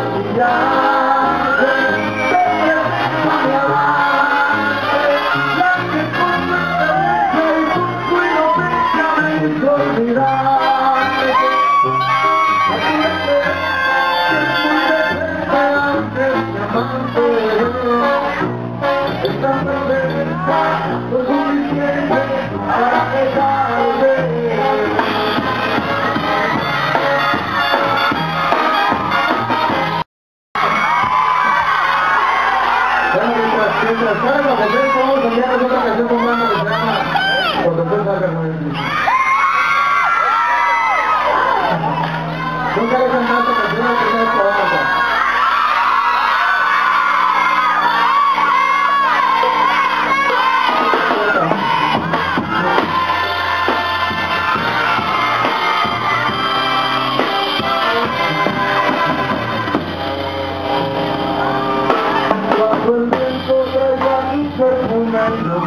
su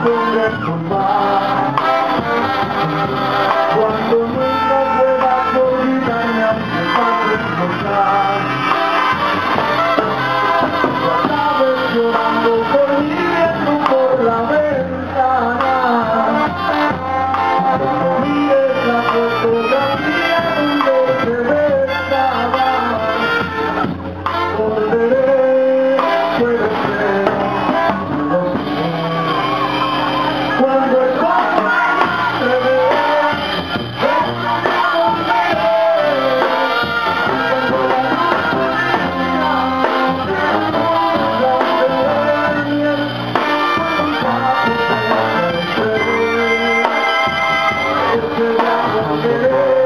podré formar. Cuando Hallelujah.